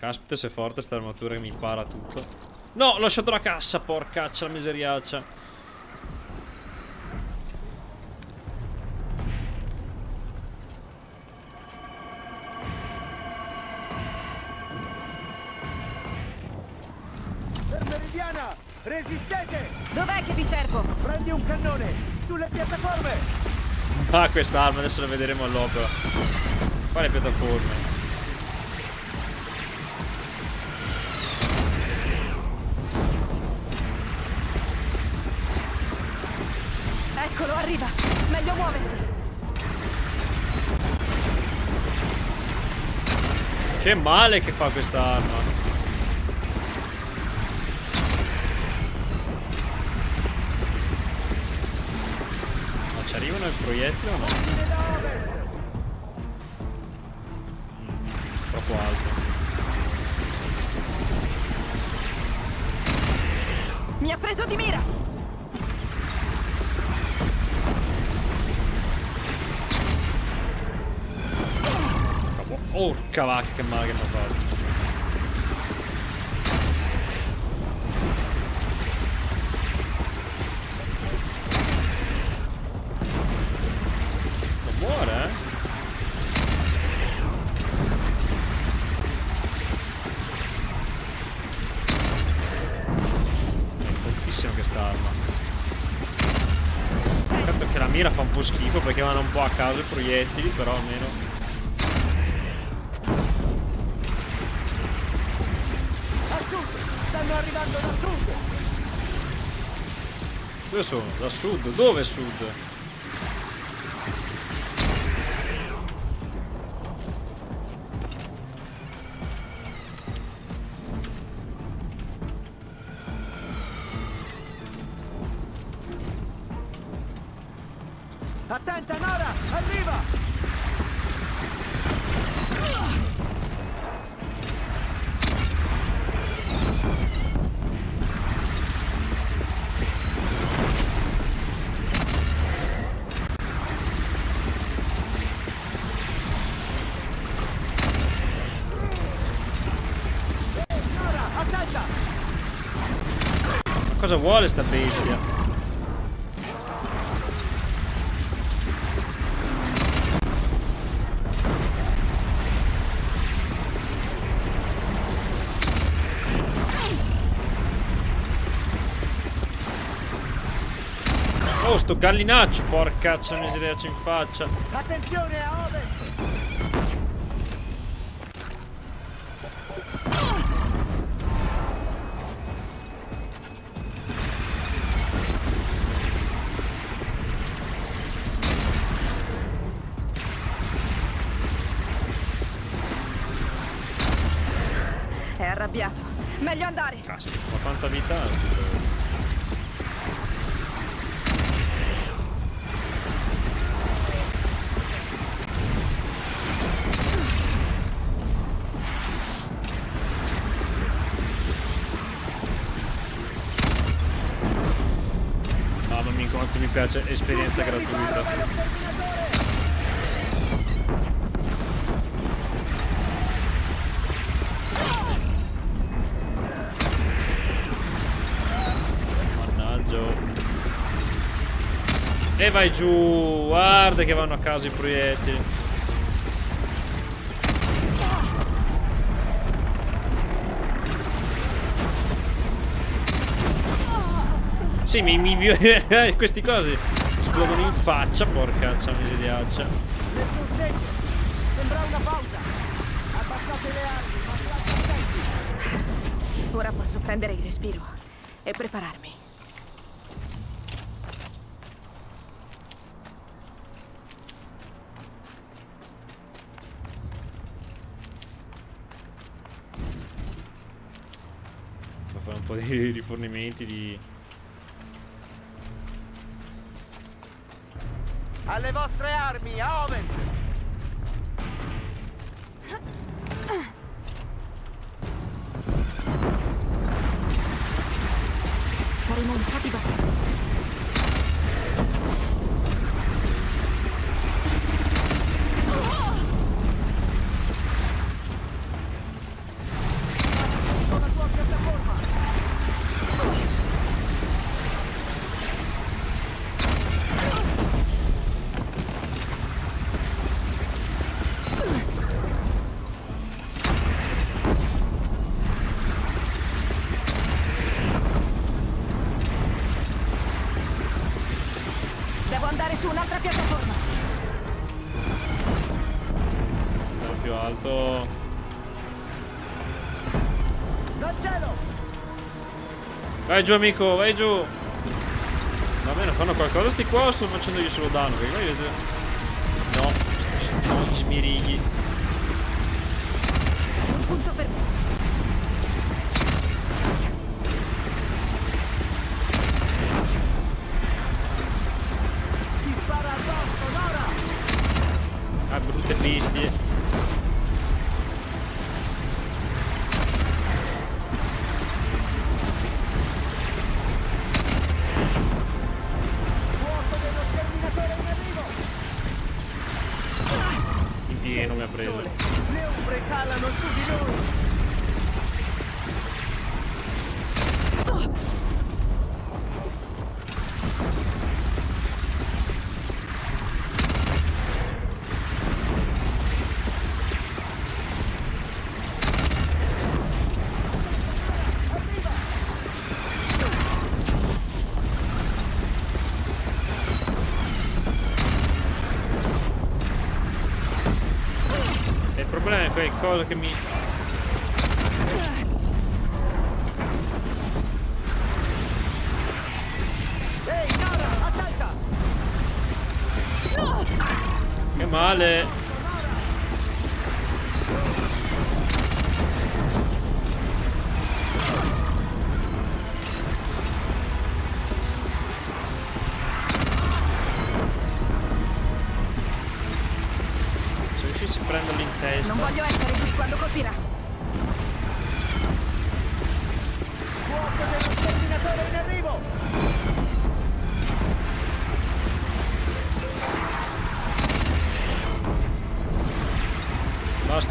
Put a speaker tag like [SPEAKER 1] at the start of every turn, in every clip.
[SPEAKER 1] Caspita se è forte sta armatura che mi para tutto. No, ho lasciato la cassa, porcaccia, la miseriaccia.
[SPEAKER 2] Per Meridiana! Resistete!
[SPEAKER 3] Dov'è che vi servo?
[SPEAKER 2] Prendi un cannone! Sulle piattaforme!
[SPEAKER 1] Ah, quest'arma, adesso la vedremo all'opera. Quale piattaforme?
[SPEAKER 3] Muoversi.
[SPEAKER 1] Che male che fa quest'arma. Ma ci arrivano i proiettili o no? Mm, troppo alto.
[SPEAKER 3] Mi ha preso di mira.
[SPEAKER 1] Porca vacca che male che mi ha fatto. Eh? La mira fa un po' schifo perché vanno un po' a caso i proiettili, però almeno... Dove sono? Da sud? Dove sud? Cosa vuole sta bestia? Oh, sto gallinaccio, porcaccia miseriaccia in faccia.
[SPEAKER 2] Attenzione a
[SPEAKER 3] arrabbiato. Meglio andare.
[SPEAKER 1] Caspita, ma quanta vita? Mamma mia quanto mi piace esperienza gratuita Vai giù Guarda che vanno a caso i proiettili Sì, mi, mi questi cosi esplodono in faccia, porcaccia miseriaccia.
[SPEAKER 2] Nessun segno! Sembra una pausa!
[SPEAKER 3] Ora posso prendere il respiro e prepararmi.
[SPEAKER 1] Devo fare un po' di rifornimenti di...
[SPEAKER 2] Alle vostre armi, a ovest!
[SPEAKER 3] più alto.
[SPEAKER 1] Vai giù amico, vai giù. Va bene, fanno qualcosa sti qua o sto facendo io solo danno? Perché io... No, no, smirighi.
[SPEAKER 3] Un punto per me.
[SPEAKER 1] Problema è quel cosa che mi...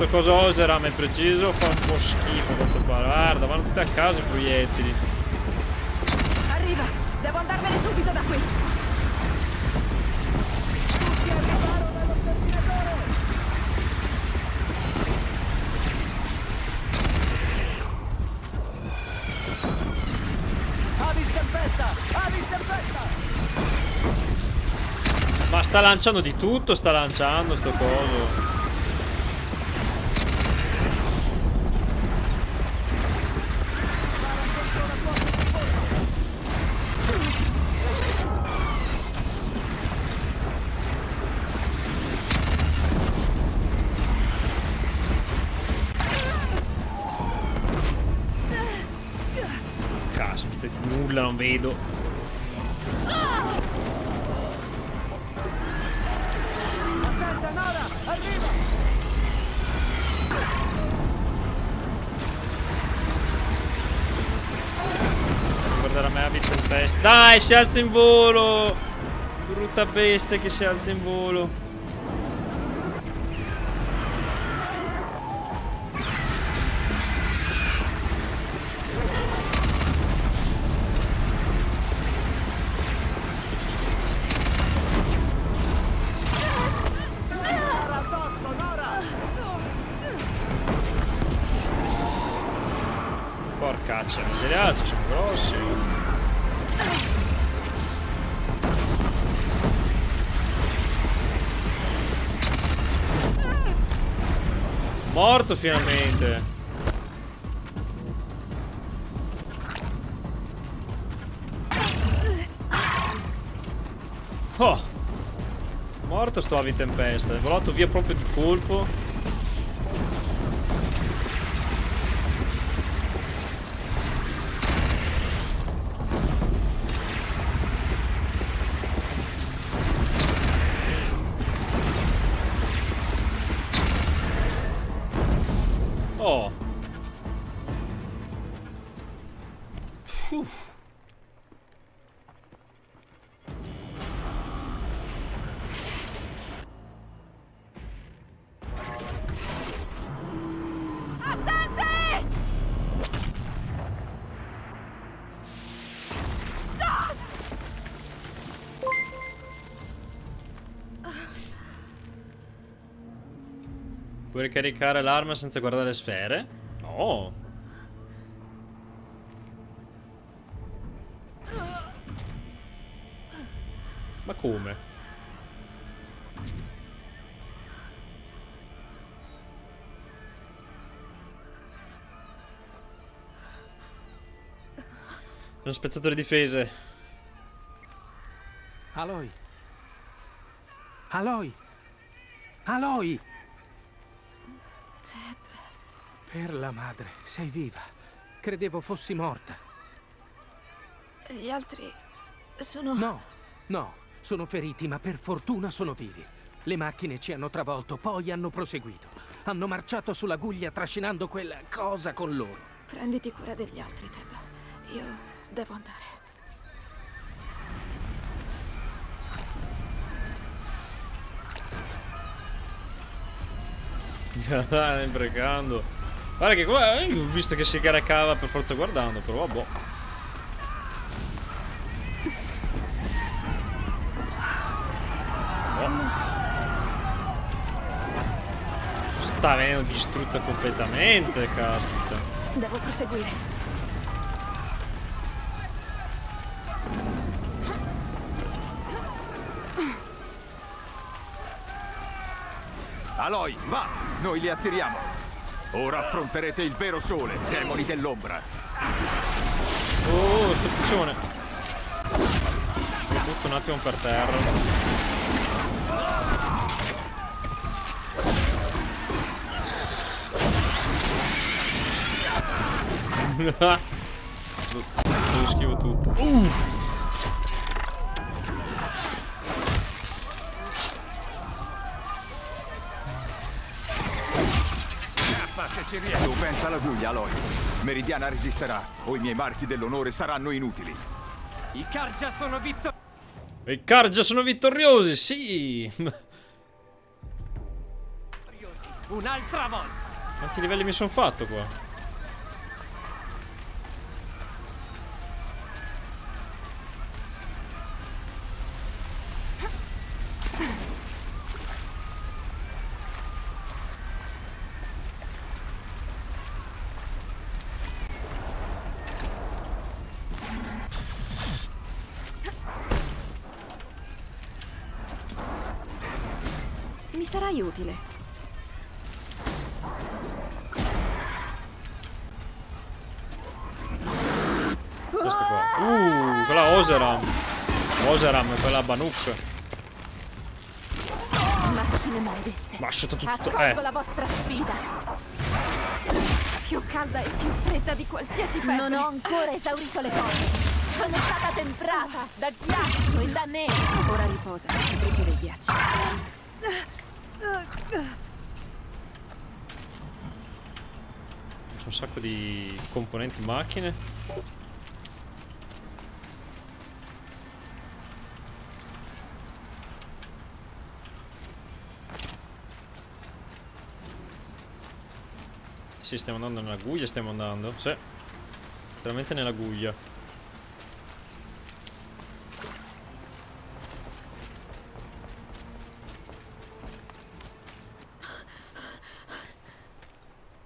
[SPEAKER 1] Coso Oseram è preciso, fa un po' schifo quanto pare. Guarda, vanno tutti a casa i proiettili.
[SPEAKER 3] Arriva! Devo andarmene subito da qui!
[SPEAKER 1] Ma sta lanciando di tutto, sta lanciando sto coso. Si alza in volo! Brutta bestia che si alza in volo. Porcaccia miseria, ci sono grossi. Morto finalmente. Oh. Morto sto avi tempesta. È volato via proprio di colpo.
[SPEAKER 3] Attenti!
[SPEAKER 1] Puoi ricaricare l'arma senza guardare le sfere? No. Come? Lo spezzatori difese.
[SPEAKER 2] Aloy. Aloy. Aloy.
[SPEAKER 3] Zeb,
[SPEAKER 2] Per la madre, sei viva. Credevo fossi morta.
[SPEAKER 3] gli altri sono...
[SPEAKER 2] No, no, sono feriti, ma per fortuna sono vivi. Le macchine ci hanno travolto, poi hanno proseguito. Hanno marciato sulla guglia trascinando quella cosa con loro.
[SPEAKER 3] Prenditi cura degli altri, Teb. Io devo andare.
[SPEAKER 1] Dai, imprecando. Guarda che qua eh, ho visto che si caricava per forza guardando, però boh. Sta venendo distrutta completamente, caspita.
[SPEAKER 3] Devo proseguire.
[SPEAKER 4] Aloy, va! Noi li attiriamo. Ora affronterete il vero sole, demoni dell'ombra.
[SPEAKER 1] Oh, sto piccione. Mi butto un attimo per terra. Lo, lo schivo tutto.
[SPEAKER 4] Ma se ci riesco, tu pensa alla guglia, Aloy. Meridiana resisterà, o i miei marchi dell'onore saranno inutili.
[SPEAKER 2] I Karja sono vittoriosi.
[SPEAKER 1] I Karja sono vittoriosi, sì!
[SPEAKER 2] Un'altra volta.
[SPEAKER 1] Quanti livelli mi sono fatto qua?
[SPEAKER 3] Mi sarai utile.
[SPEAKER 1] Questo qua. Oseram. Oseram, quella Banuk.
[SPEAKER 3] Macchine maledette.
[SPEAKER 1] Ma tutto.
[SPEAKER 3] Accolgo
[SPEAKER 1] Eh.
[SPEAKER 3] la vostra sfida. Più calda e più fredda di qualsiasi febbre. Non ho ancora esaurito le cose. Sono stata temprata da ghiaccio e da neve. Ora riposa, brucia dei ghiacci.
[SPEAKER 1] C'è un sacco di componenti macchine. Sì, stiamo andando nella guglia, stiamo andando. Sì. Veramente nella guglia.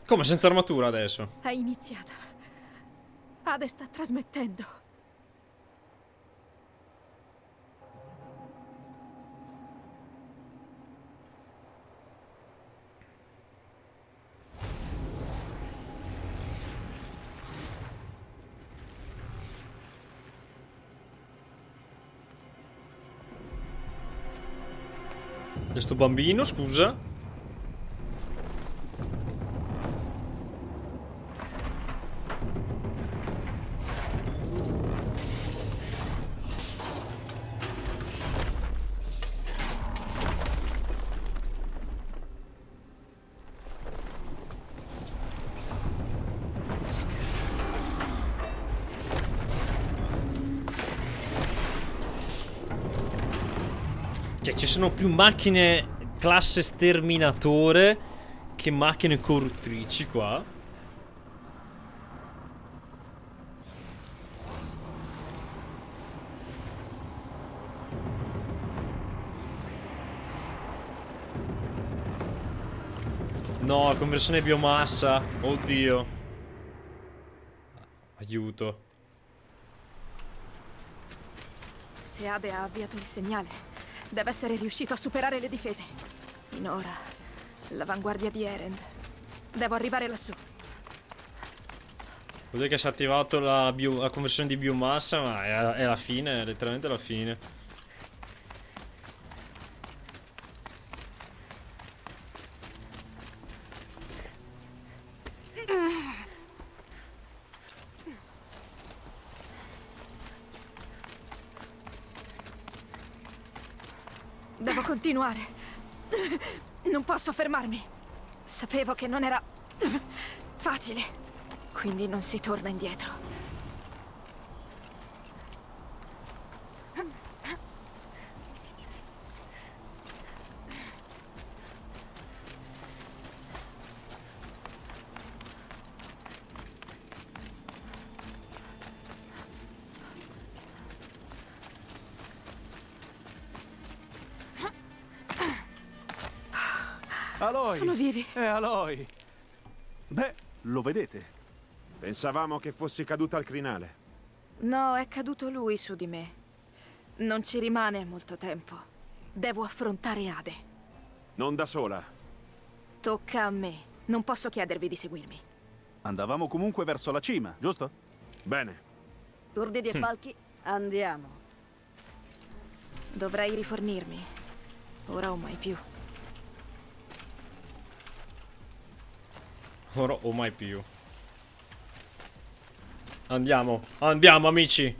[SPEAKER 1] Come senza armatura adesso?
[SPEAKER 3] È iniziata. Ade sta trasmettendo.
[SPEAKER 1] E sto bambino, scusa? Sono più macchine classe sterminatore che macchine corruttrici qua. No, conversione biomassa. Oddio. Aiuto.
[SPEAKER 3] Se Ade ha avviato il segnale, deve essere riuscito a superare le difese. Finora, l'avanguardia di Erend. Devo arrivare lassù.
[SPEAKER 1] Vuol dire che si è attivato la, la conversione di biomassa, ma è, è la fine, è letteralmente la fine.
[SPEAKER 3] Devo continuare. Non posso fermarmi. Sapevo che non era facile. Quindi non si torna indietro.
[SPEAKER 5] Aloy!
[SPEAKER 3] Sono vivi.
[SPEAKER 5] È Aloy! Beh, lo vedete?
[SPEAKER 6] Pensavamo che fossi caduta al crinale.
[SPEAKER 3] No, è caduto lui su di me. Non ci rimane molto tempo. Devo affrontare Ade.
[SPEAKER 6] Non da sola.
[SPEAKER 3] Tocca a me. Non posso chiedervi di seguirmi.
[SPEAKER 5] Andavamo comunque verso la cima, giusto?
[SPEAKER 6] Bene.
[SPEAKER 7] Tordidi e falchi, andiamo.
[SPEAKER 3] Dovrei rifornirmi. Ora o mai più.
[SPEAKER 1] Ora o mai più. Andiamo, andiamo amici.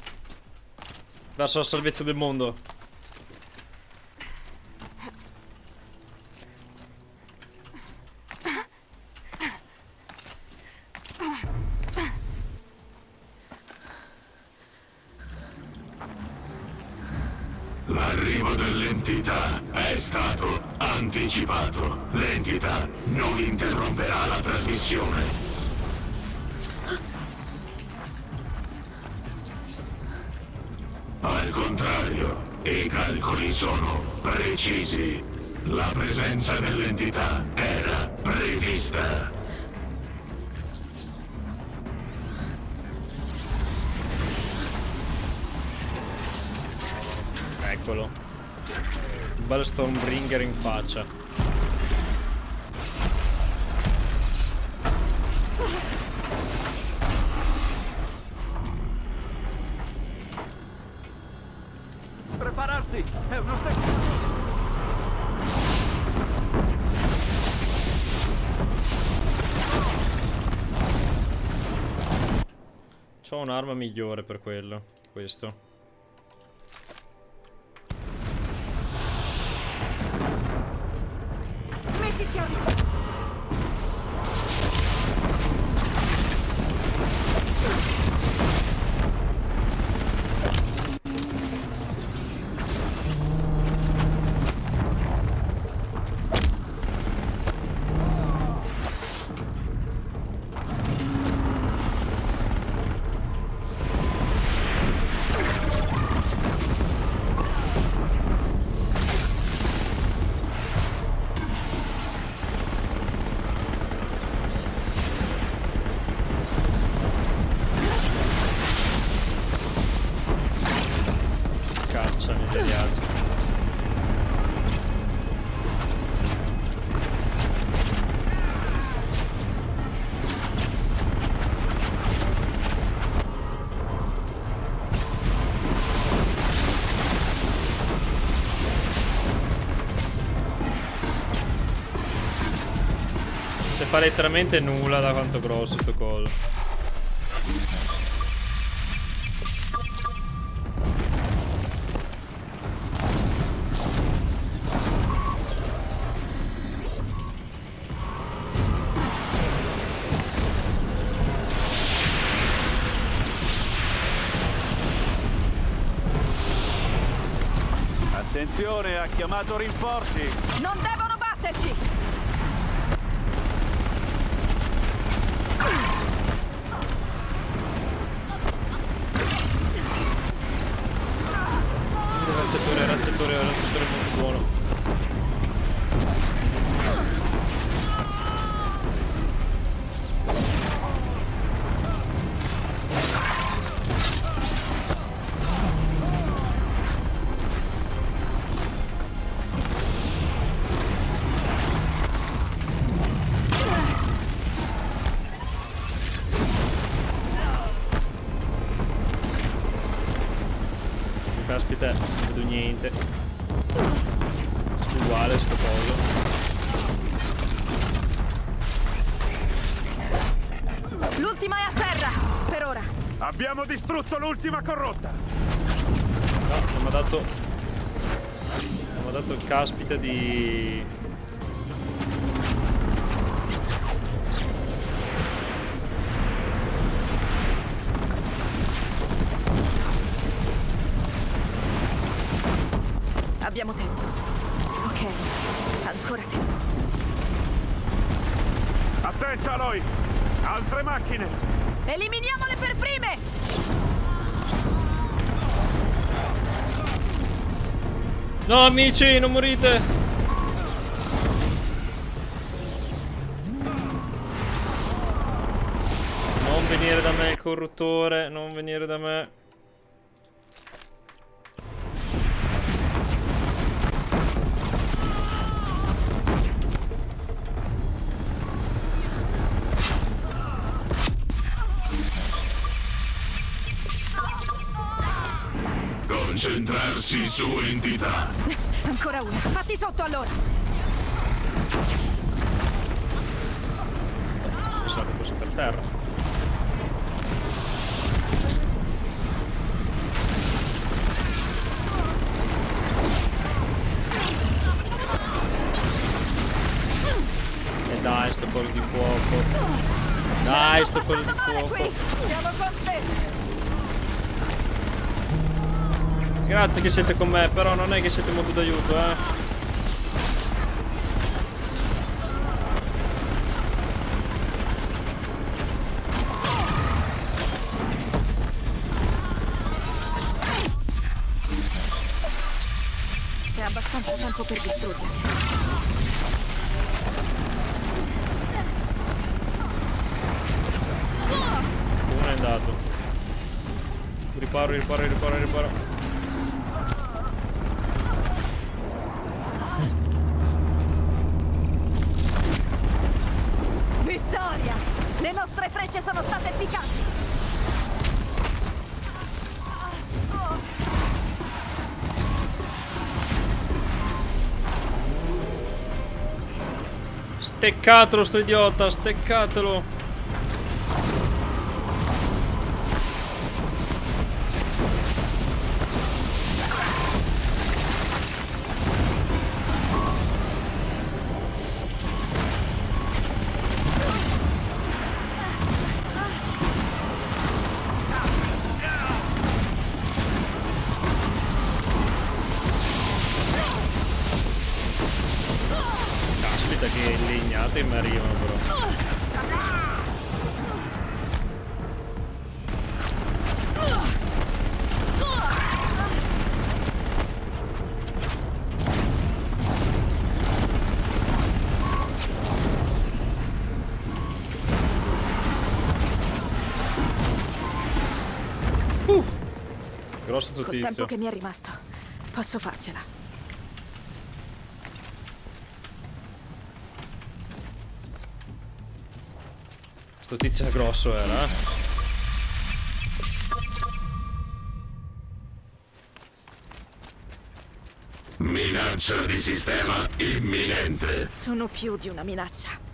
[SPEAKER 1] Verso la salvezza del mondo.
[SPEAKER 8] L'arrivo dell'entità è stato anticipato. L'entità non interromperà la trasmissione. Al contrario, i calcoli sono precisi. La presenza dell'entità era prevista.
[SPEAKER 1] Eccolo. Bel Stormbringer in faccia. Un'arma migliore per quello. Questo. Fa letteralmente nulla da quanto grosso sto collo.
[SPEAKER 5] Attenzione, ha chiamato rinforzi!
[SPEAKER 3] Non devono L'ultima è a terra, per ora.
[SPEAKER 6] Abbiamo distrutto l'ultima corrotta!
[SPEAKER 1] No, mi ha dato. Mi ha dato il caspita di.
[SPEAKER 6] Altre macchine!
[SPEAKER 3] Eliminiamole per prime!
[SPEAKER 1] No, amici, non morite! Non venire da me il corruttore, non venire da me.
[SPEAKER 8] Concentrarsi su entità.
[SPEAKER 3] Ancora una. Fatti sotto allora.
[SPEAKER 1] Pensavo fosse per terra. E dai, sto collo di fuoco. Dai, sto collo di fuoco.
[SPEAKER 3] qui! Siamo con
[SPEAKER 1] Grazie che siete con me, però non è che siete molto d'aiuto, eh.
[SPEAKER 3] C'è abbastanza tempo per distruggerli. Sono state efficaci!
[SPEAKER 1] Steccatelo sto idiota, steccatelo. Uff. Grosso sto
[SPEAKER 3] Col tempo che mi è rimasto, posso farcela.
[SPEAKER 1] Sto tizio è grosso era, eh.
[SPEAKER 8] Minaccia di sistema imminente.
[SPEAKER 3] Sono più di una minaccia.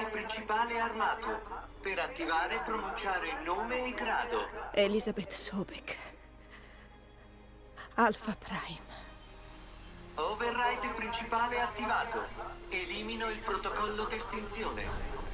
[SPEAKER 9] Override principale armato. Per attivare pronunciare nome e grado.
[SPEAKER 3] Elizabeth Sobek. Alpha Prime.
[SPEAKER 9] Override principale attivato. Elimino il protocollo d'estinzione.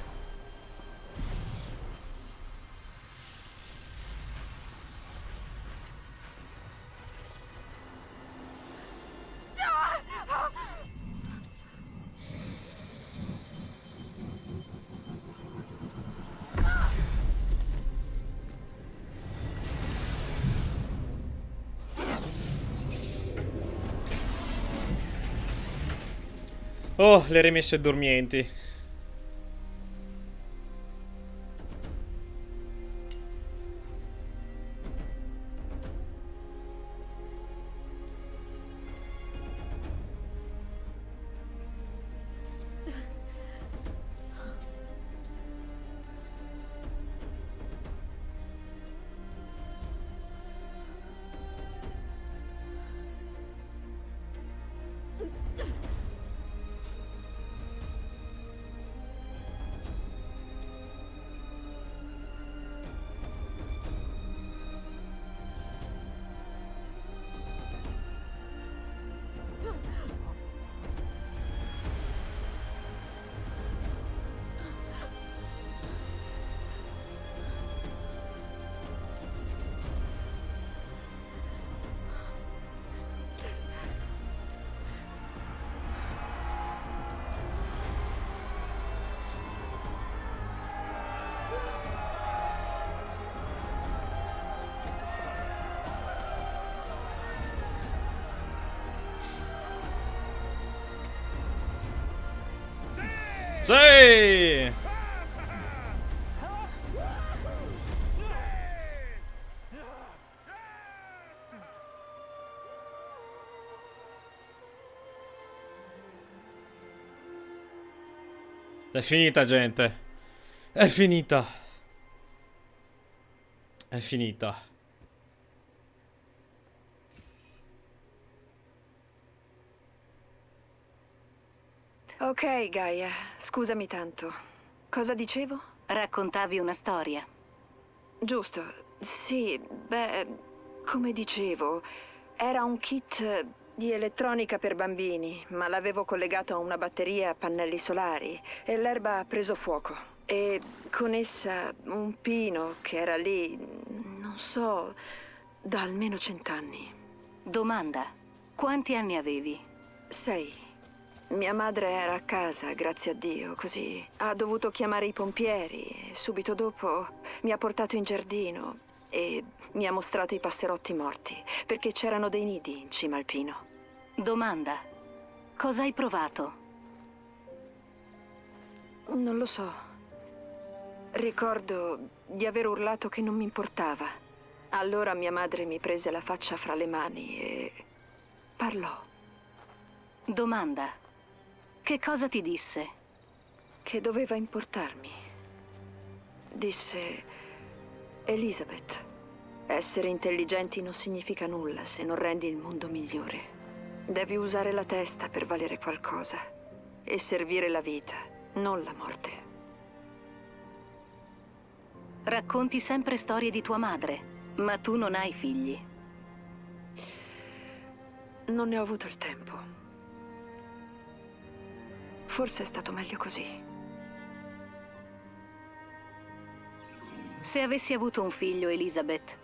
[SPEAKER 1] Le rimesse dormienti. Sì! È finita, gente. È finita. È finita.
[SPEAKER 9] Ok, Gaia, scusami tanto. Cosa dicevo?
[SPEAKER 10] Raccontavi una storia.
[SPEAKER 9] Giusto, sì, beh, come dicevo, era un kit di elettronica per bambini, ma l'avevo collegato a una batteria a pannelli solari e l'erba ha preso fuoco. E con essa un pino che era lì, non so, da almeno cent'anni.
[SPEAKER 10] Domanda, quanti anni avevi?
[SPEAKER 9] Sei. Mia madre era a casa, grazie a Dio, così ha dovuto chiamare i pompieri e subito dopo mi ha portato in giardino e mi ha mostrato i passerotti morti, perché c'erano dei nidi in cima al pino.
[SPEAKER 10] Domanda, cosa hai provato?
[SPEAKER 9] Non lo so. Ricordo di aver urlato che non mi importava. Allora mia madre mi prese la faccia fra le mani e parlò.
[SPEAKER 10] Domanda, che cosa ti disse?
[SPEAKER 9] Che doveva importarmi. Disse... Elizabeth, essere intelligenti non significa nulla se non rendi il mondo migliore. Devi usare la testa per valere qualcosa e servire la vita, non la morte.
[SPEAKER 10] Racconti sempre storie di tua madre, ma tu non hai figli.
[SPEAKER 9] Non ne ho avuto il tempo. Forse è stato meglio così.
[SPEAKER 10] Se avessi avuto un figlio, Elizabeth,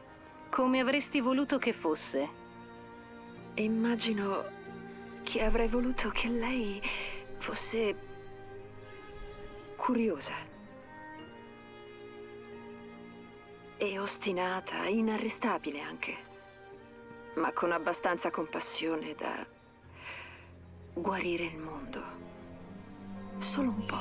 [SPEAKER 10] come avresti voluto che fosse?
[SPEAKER 9] Immagino che avrei voluto che lei fosse curiosa. E ostinata, inarrestabile anche. Ma con abbastanza compassione da guarire il mondo. Solo un po'.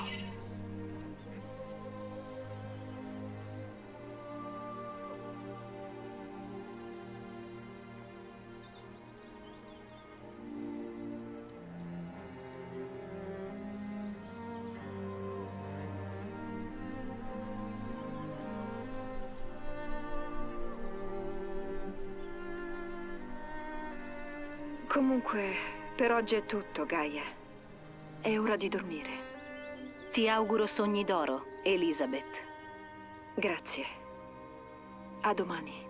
[SPEAKER 9] Comunque, per oggi è tutto, Gaia. È ora di dormire.
[SPEAKER 10] Ti auguro sogni d'oro, Elizabeth.
[SPEAKER 9] Grazie. A domani.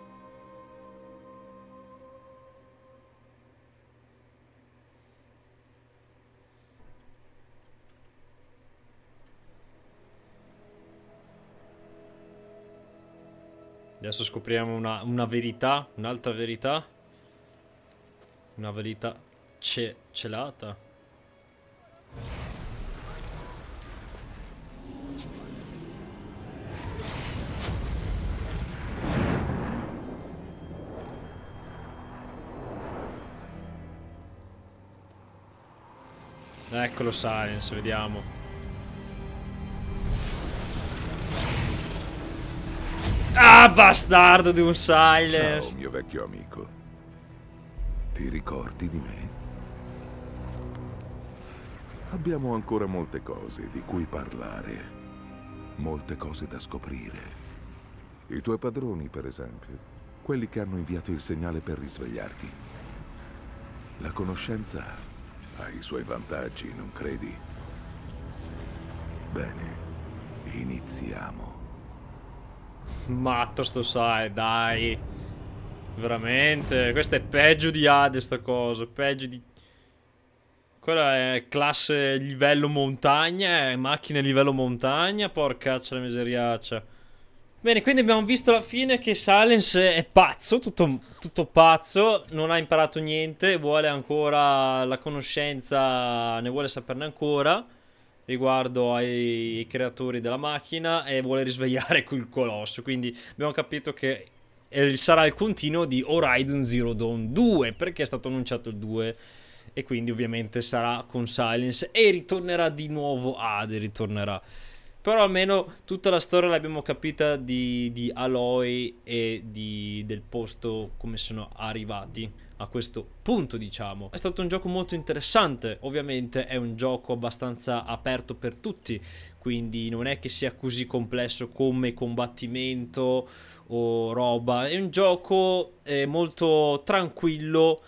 [SPEAKER 1] Adesso scopriamo una, una verità, un'altra verità. Una verità ce celata. Eccolo Silence, vediamo. Ah, bastardo di un Silence!
[SPEAKER 11] Ciao, mio vecchio amico. Ti ricordi di me? Abbiamo ancora molte cose di cui parlare. Molte cose da scoprire. I tuoi padroni, per esempio. Quelli che hanno inviato il segnale per risvegliarti. La conoscenza ha i suoi vantaggi, non credi? Bene, iniziamo.
[SPEAKER 1] Matto sto sai, dai. Veramente, questo è peggio di Ade sta cosa, peggio di... Quella è classe livello montagna, è macchina livello montagna, porcaccia la miseriaccia. Bene, quindi abbiamo visto alla fine che Silence è pazzo, tutto, tutto pazzo, non ha imparato niente, vuole ancora la conoscenza, ne vuole saperne ancora riguardo ai creatori della macchina e vuole risvegliare quel colosso. Quindi abbiamo capito che sarà il continuo di Horizon Zero Dawn 2 perché è stato annunciato il 2 e quindi ovviamente sarà con Silence e ritornerà di nuovo Ade, ritornerà. Però almeno tutta la storia l'abbiamo capita di, di Aloy e di, del posto come sono arrivati a questo punto diciamo. È stato un gioco molto interessante. Ovviamente è un gioco abbastanza aperto per tutti quindi non è che sia così complesso come combattimento o roba. È un gioco eh, molto tranquillo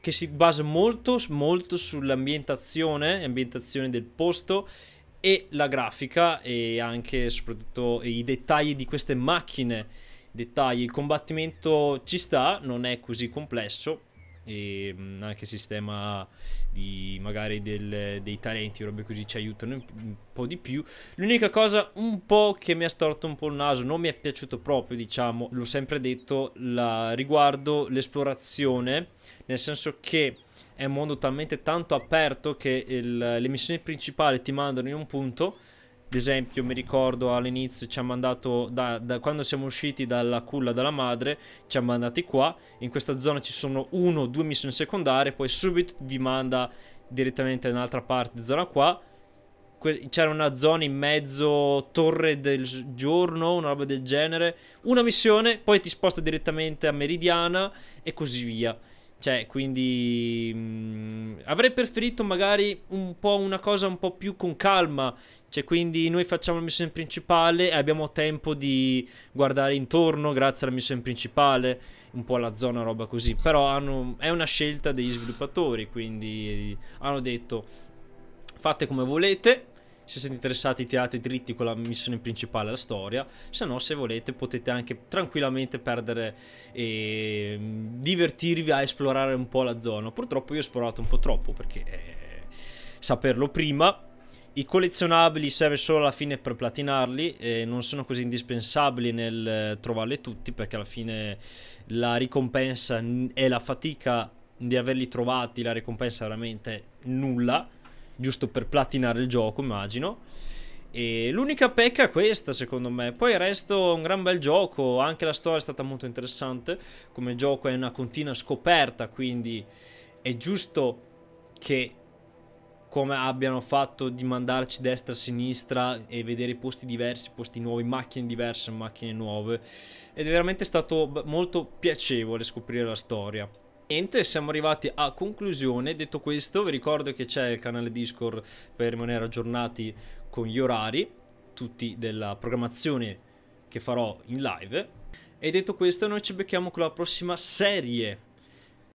[SPEAKER 1] che si basa molto molto sull'ambientazione ambientazione del posto e la grafica e anche soprattutto i dettagli di queste macchine. Dettagli il combattimento ci sta non è così complesso e mm, anche il sistema di magari del, dei talenti robe così ci aiutano un po' di più. L'unica cosa un po' che mi ha storto un po' il naso non mi è piaciuto proprio diciamo l'ho sempre detto la, riguardo l'esplorazione nel senso che è un mondo talmente tanto aperto che il, le missioni principali ti mandano in un punto. Ad esempio mi ricordo all'inizio ci ha mandato da, da, quando siamo usciti dalla culla della madre ci ha mandati qua. In questa zona ci sono uno o due missioni secondarie poi subito vi manda direttamente in un'altra parte zona qua. C'era una zona in mezzo torre del giorno una roba del genere. Una missione poi ti sposta direttamente a meridiana e così via cioè, quindi mh, mm, avrei preferito magari un po' una cosa un po' più con calma. Cioè, quindi noi facciamo la missione principale e abbiamo tempo di guardare intorno grazie alla missione principale, un po' la zona, roba così. Però hanno, è una scelta degli sviluppatori, quindi hanno detto fate come volete se siete interessati tirate dritti con la missione principale, la storia, se no se volete potete anche tranquillamente perdere e divertirvi a esplorare un po' la zona. Purtroppo io ho esplorato un po' troppo perché eh, saperlo prima. I collezionabili serve solo alla fine per platinarli e non sono così indispensabili nel eh, trovarli tutti perché alla fine la ricompensa e la fatica di averli trovati, la ricompensa è veramente nulla giusto per platinare il gioco, immagino. E l'unica pecca è questa, secondo me. Poi il resto è un gran bel gioco. Anche la storia è stata molto interessante. Come gioco è una continua scoperta. Quindi è giusto che, come abbiano fatto di mandarci destra e sinistra e vedere posti diversi, posti nuovi, macchine diverse, macchine nuove. Ed è veramente stato molto piacevole scoprire la storia. Niente, siamo arrivati a conclusione. Detto questo, vi ricordo che c'è il canale Discord per rimanere aggiornati con gli orari, tutti della programmazione che farò in live. E detto questo, noi ci becchiamo con la prossima serie